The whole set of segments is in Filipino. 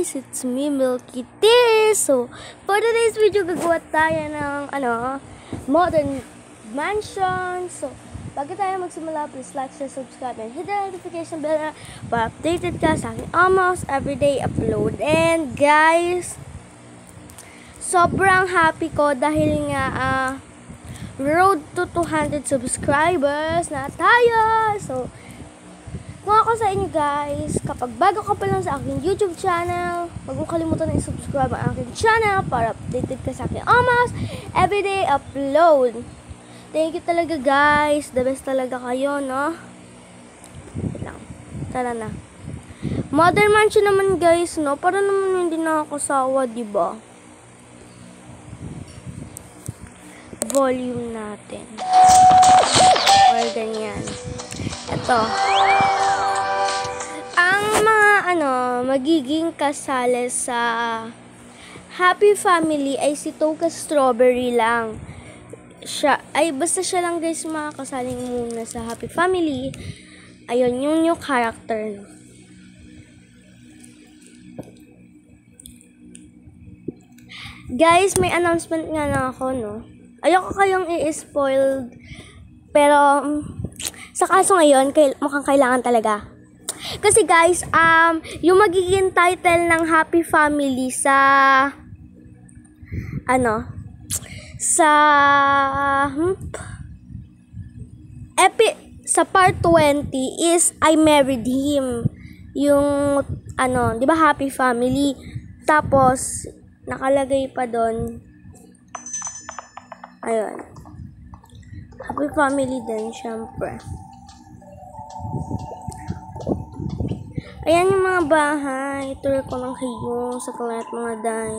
guys, it's me, Milky Tears. So, for today's video, gagawa tayo ng, ano, modern mansion. So, bago tayo magsimula, please like, share, subscribe, and hit the notification bell na para updated ka sa aking almost everyday upload. And guys, sobrang happy ko dahil nga, ah, road to 200 subscribers na tayo. So, kung ako sa inyo guys, kapag bago ka pa lang sa aking YouTube channel, huwag mong kalimutan na i-subscribe ang aking channel para updated ka sa aking almost everyday upload. Thank you talaga guys. The best talaga kayo, no? Wait lang. Tara na. Mother Mansion naman guys, no? Para naman hindi na ako sawa, di ba? Volume natin. Or ganyan. Ito. Ano, magiging kasali sa Happy Family ay si Toka Strawberry lang. Siya, ay basta siya lang guys makakasaling muna sa Happy Family. Ayun, yung new character. Guys, may announcement nga na ako, no? Ayoko kayong i-spoiled. Pero, sa kaso ngayon, kay, mukhang kailangan talaga. Kasi guys, um, yung magiging title ng Happy Family sa, ano, sa, hmm, epi, sa part 20 is I Married Him. Yung, ano, di ba Happy Family. Tapos, nakalagay pa doon, ayun, Happy Family din, syempre. Ayan yung mga bahay. Tour ko lang kayo sa kalat mga day.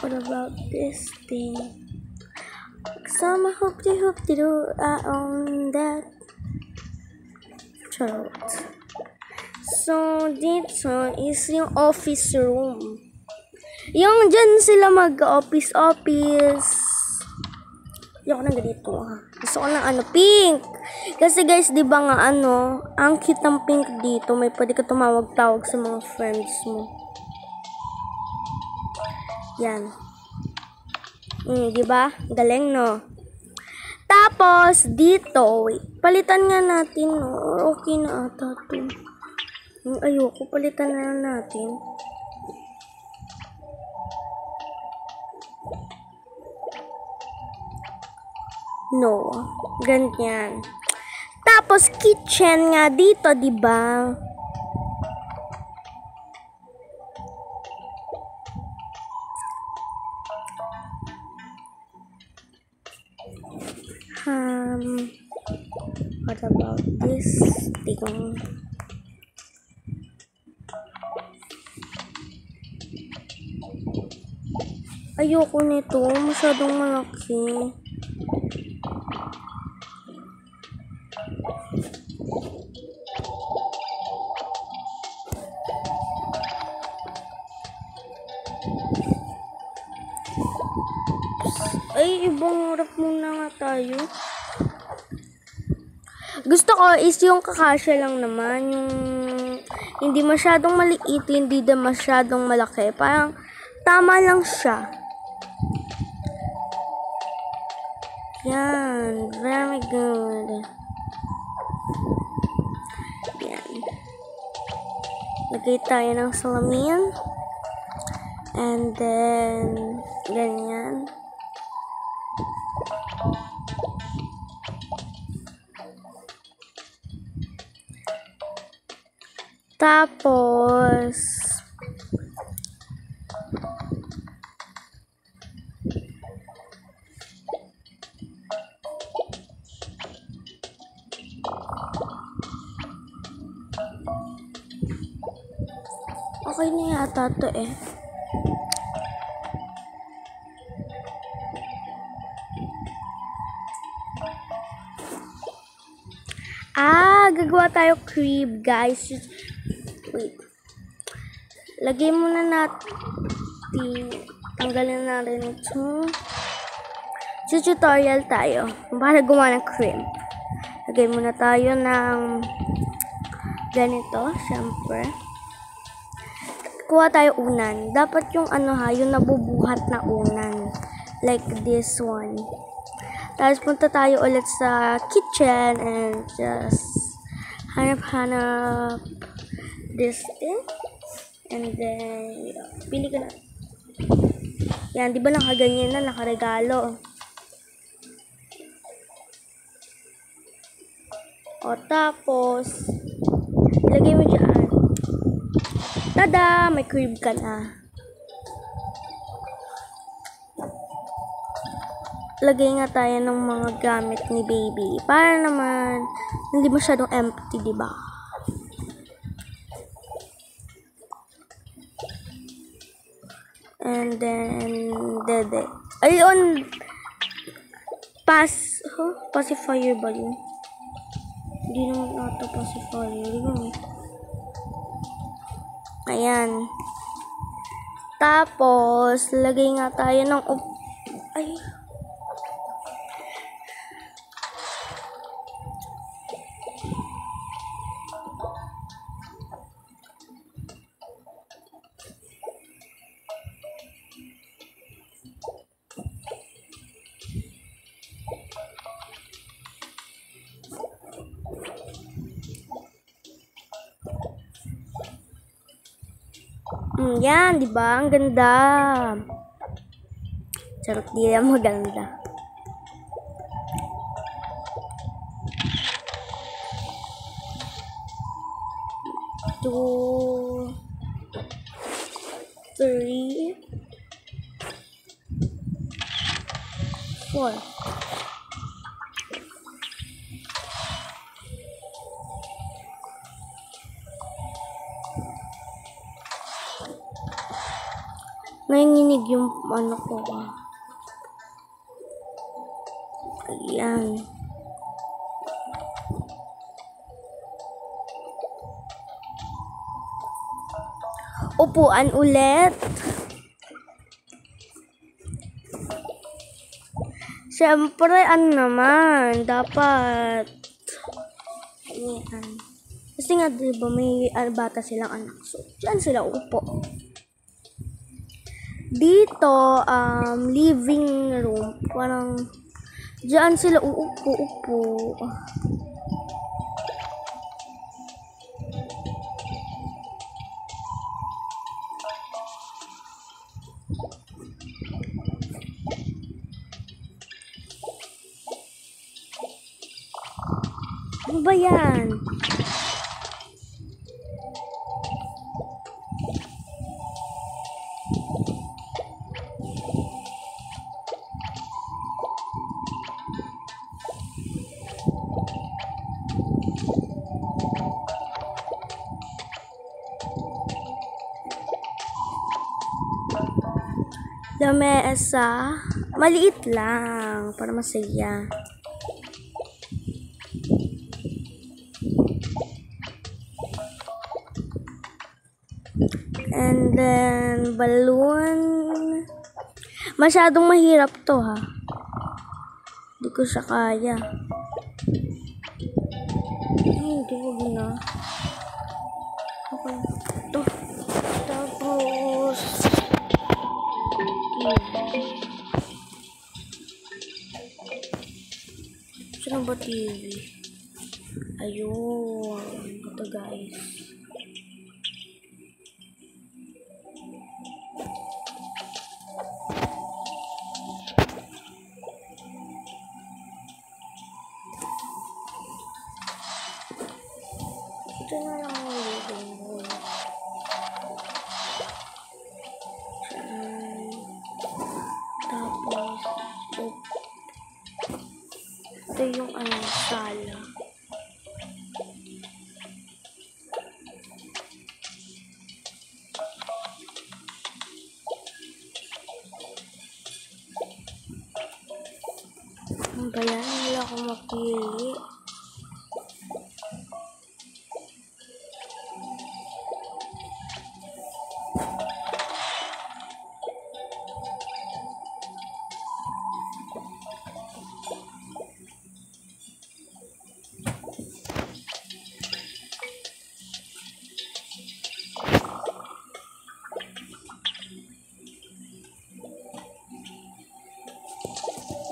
What about this thing? To hope to do I own that Charot. So, dito is yung office room. Yung dyan sila mag-office-office. Ayoko nang ganito ha. Gusto ko ng ano, pink. Kasi guys, di ba nga ano, ang cute ng pink dito. May pwede ka tumawag-tawag sa mga friends mo. Yan. Hmm, di ba? Galing, no? Tapos, dito, wait, palitan nga natin, no? Okay na ata to. Ayoko, palitan na natin. No, ganyan. Tapos, kitchen nga dito, di ba? Um, what about this thing? Ayoko nito, masyadong malaki. Ay, ibang rap muna nga tayo. Gusto ko is yung kakasya lang naman. Yung hindi masyadong maliit, hindi din masyadong malaki. Parang tama lang siya. Yan. Very good. Yan. Lagay tayo ng salamin. And then, ganyan. Tapos, okay na yata to eh. Gagawa tayo crib, guys. Wait. Lagay muna natin Tanggalin natin ito. Tutorial tayo. Paano gumawa ng cream. Lagay muna tayo ng ganito, syempre. Kuha tayo unan. Dapat yung ano ha, yung nabubuhat na unan. Like this one. Tapos punta tayo ulit sa kitchen and just hanap-hanap this thing. And then, pili ka na. Yan, di ba nakaganyan na, nakaregalo. O, tapos, ilagay mo dyan. Tada! May crib ka na. Lagay nga tayo ng mga gamit ni baby. Para naman, hindi masyadong empty, di ba? And then, dede. Ayun! Pass, huh? Pacifier ba yun? Hindi naman ata pacifier. Yun. Ayan. Tapos, lagay nga tayo ng. Ay. Mm, yan, di ba? Ang ganda. Charot, di yan maganda. Upuan ulit. Siyempre, ano naman, dapat, ayan. Kasi nga, di may ah, bata silang anak. So, dyan sila upo. Dito, um, living room, parang, dyan sila uupo-upo. Ano ba yan? Lamesa, maliit lang para masaya. Masyadong mahirap to ha. Hindi ko siya kaya. Ay, hindi ko na. Okay. Ito. Tapos, Saan ba TV? Ayun. Ito guys. Ito yung ano, sala.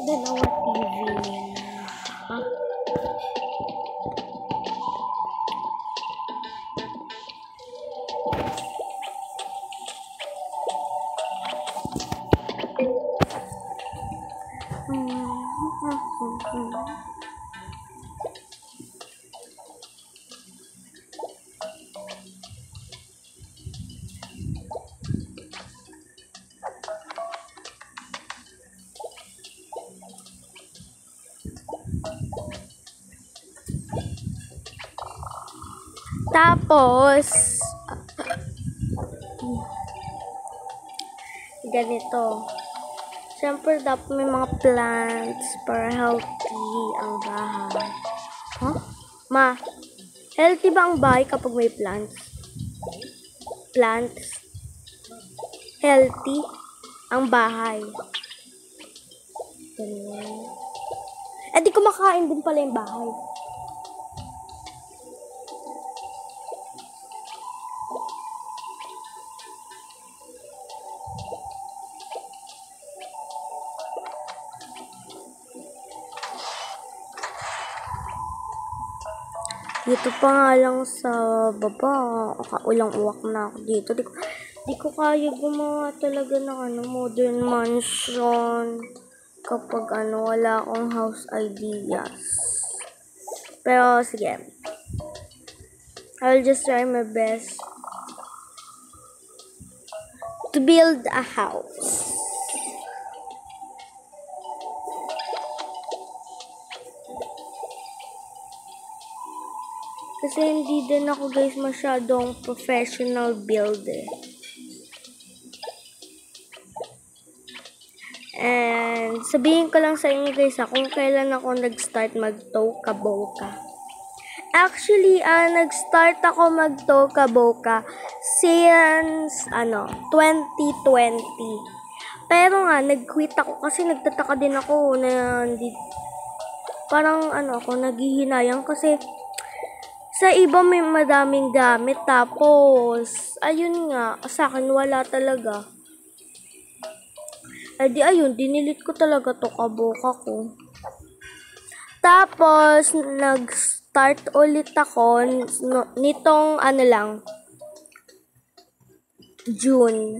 Dalawa TV nila. Tapos, ganito. Siyempre, dapat may mga plants para healthy ang bahay. Huh? Ma, healthy ba ang bahay kapag may plants? Plants? Healthy ang bahay. Ganyan. Eh, di kumakain din pala yung bahay. Dito pa nga lang sa baba, kaulang uwak na ako dito. Di ko, di ko kaya gumawa talaga ng ano, modern mansion kapag ano, wala akong house ideas. Pero, sige. I'll just try my best to build a house. Kasi hindi din ako guys masyadong professional builder. And sabihin ko lang sa inyo guys ha, kung kailan ako nag-start mag-toka boka. Actually, ah nag-start ako mag-toka boka since ano, 2020. Pero nga, nag-quit ako kasi nagtataka din ako na hindi, parang ano ako, naghihinayang kasi sa iba may madaming gamit tapos ayun nga sa akin wala talaga. Ay di ayun dinilit ko talaga to kabuka ko. Tapos nag start ulit ako nitong ano lang June.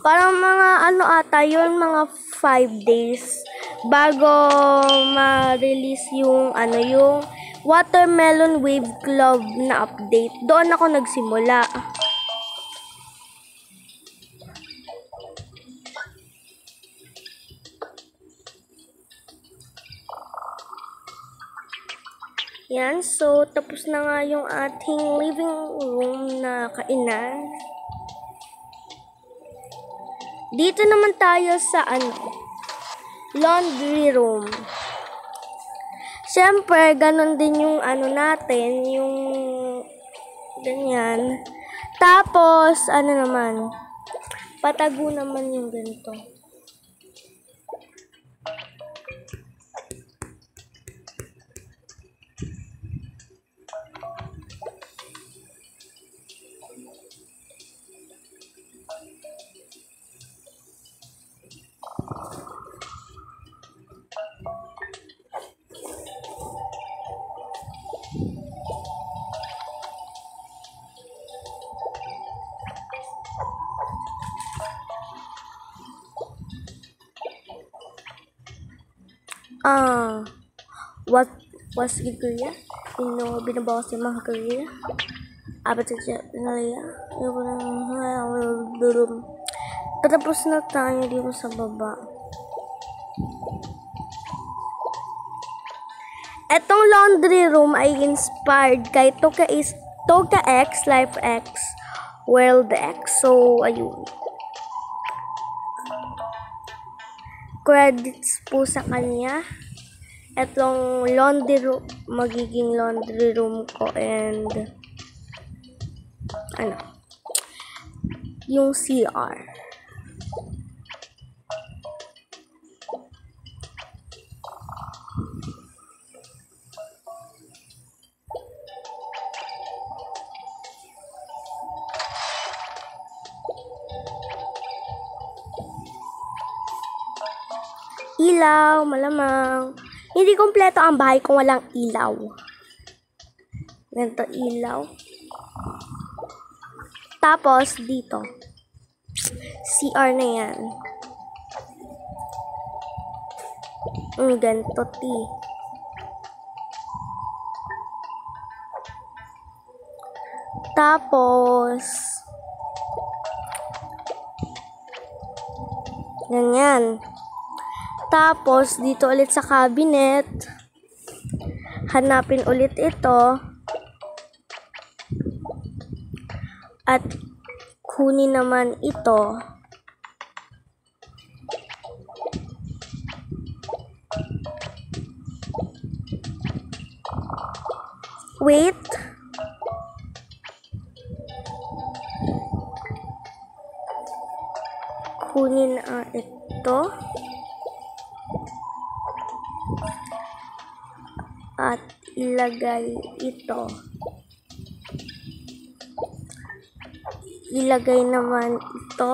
Parang mga ano ata yun mga 5 days bago ma-release yung ano yung Watermelon Wave Club na update. Doon ako nagsimula. Yan, so tapos na nga yung ating living room na kainan. Dito naman tayo sa ano, laundry room. Siyempre, ganun din yung ano natin, yung ganyan. Tapos, ano naman, patago naman yung ganito. Ah, what was Korea? Ino binabawas yung mga Korea. Apat sa siya, pinalaya. Tatapos na tayo dito sa baba. Etong laundry room ay inspired kay Toka, is, Toka X, Life X, World X. So, ayun. Credits po sa kanya. Itong laundry room, magiging laundry room ko and ano, yung CR. Hindi kompleto ang bahay kung walang ilaw. Ganito ilaw. Tapos, dito. CR na yan. Mm, ganito, T. Tapos, ganyan. Tapos, dito ulit sa cabinet, hanapin ulit ito. At kunin naman ito. Wait. Kunin ang ito. At ilagay ito. Ilagay naman ito.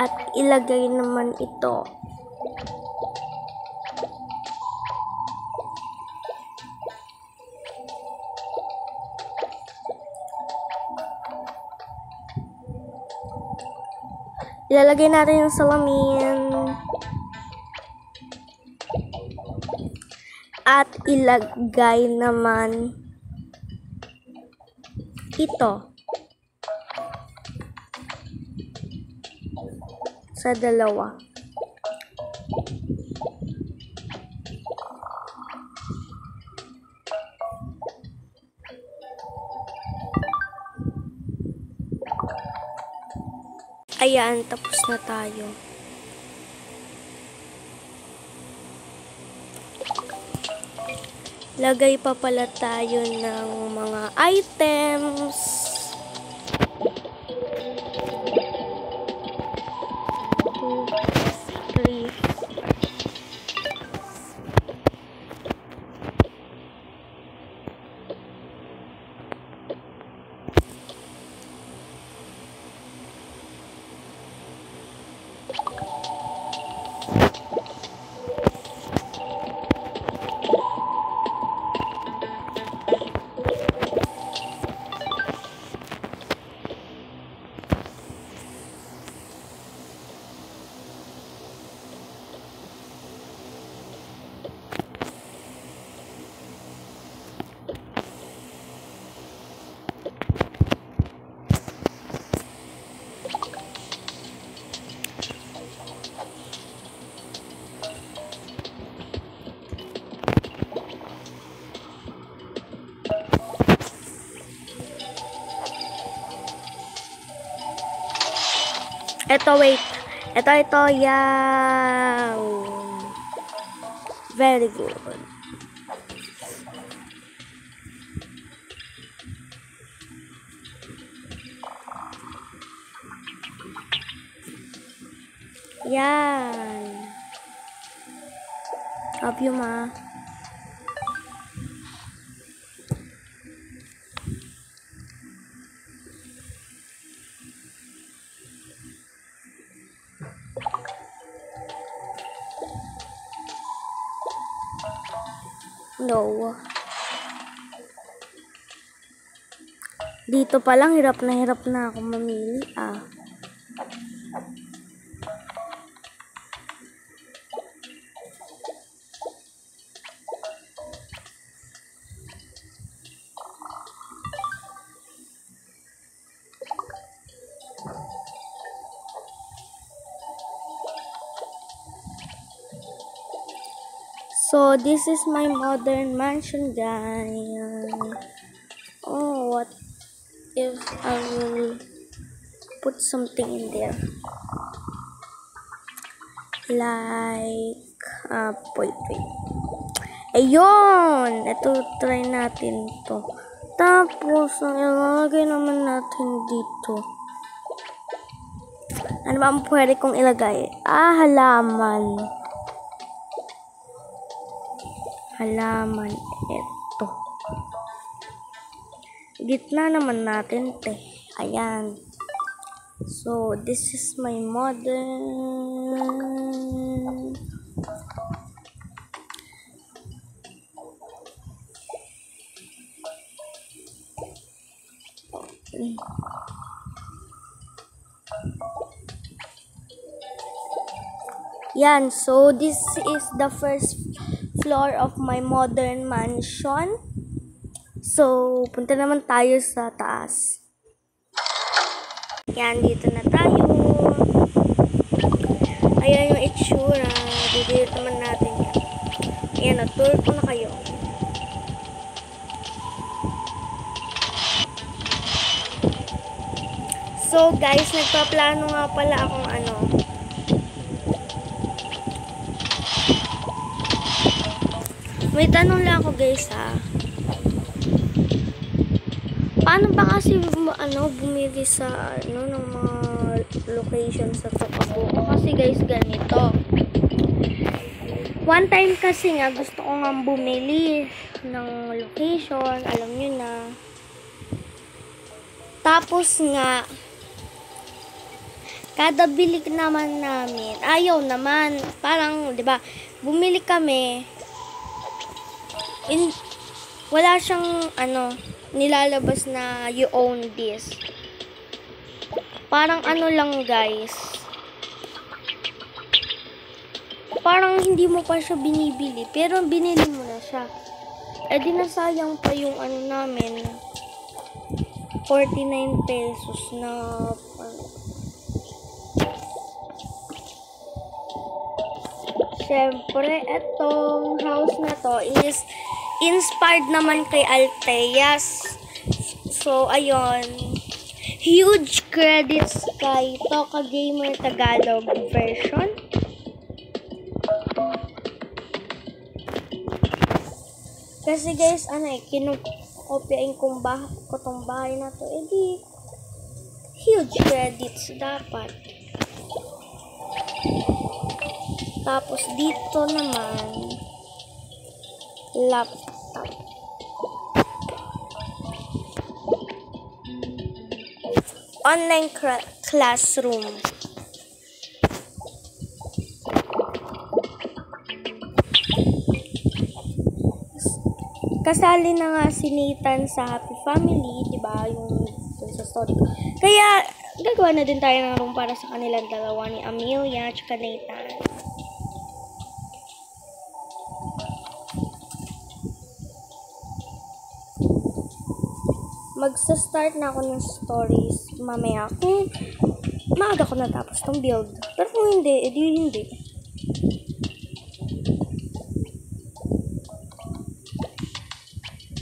At ilagay naman ito. Ilalagay natin yung salamin. At ilagay naman ito. Sa dalawa. Ayan, tapos na tayo. Lagay pa pala tayo ng mga items. Ito, wait. Ito, ito. Yan. Very good. Yan. Love you, ma. No. Dito pa lang, hirap na hirap na ako mamili. Ah. This is my modern mansion, guys. Oh, what if I will put something in there? Like, ah, wait, wait. Ayun! Ito, try natin to. Tapos, ang ilalagay naman natin dito. Ano ba ang pwede kong ilagay? Ah, halaman. Halaman. Ito. Gitna naman natin, te. Ayan. So, this is my modern... Yan, so this is the first floor of my modern mansion. So, punta naman tayo sa taas. Yan, dito na tayo. Ayan yung itsura. Didit naman natin yan. Ayan, o, tour ko na kayo. So, guys, nagpaplano nga pala akong ano, May tanong lang ako guys ha. Paano ba kasi ano bumili sa ano ng mga location sa Tokabuko? Kasi guys ganito. One time kasi nga gusto ko nga bumili ng location, alam niyo na. Tapos nga kada bili naman namin, ayaw naman. Parang, 'di ba? Bumili kami, in, wala siyang ano nilalabas na you own this. Parang ano lang guys. Parang hindi mo pa siya binibili pero binili mo na siya. Eh di nasayang pa yung ano namin 49 pesos na ano, Siyempre, etong house na to is inspired naman kay Alteas. So, ayun. Huge credits kay Toka Gamer Tagalog version. Kasi guys, ano eh, kinukopyain kong bah ko tong bahay na to. Eh di, huge credits dapat. Tapos dito naman, laptop. Online classroom. Kasali na nga si Nathan sa Happy Family, di ba? Yung dun sa story ko. Kaya, gagawa na din tayo ng room para sa kanilang dalawa ni Amelia at Nathan. Magsa-start na ako ng stories mamaya kung maaga ko natapos tong build. Pero kung hindi, edi hindi.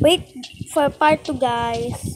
Wait for part 2 guys.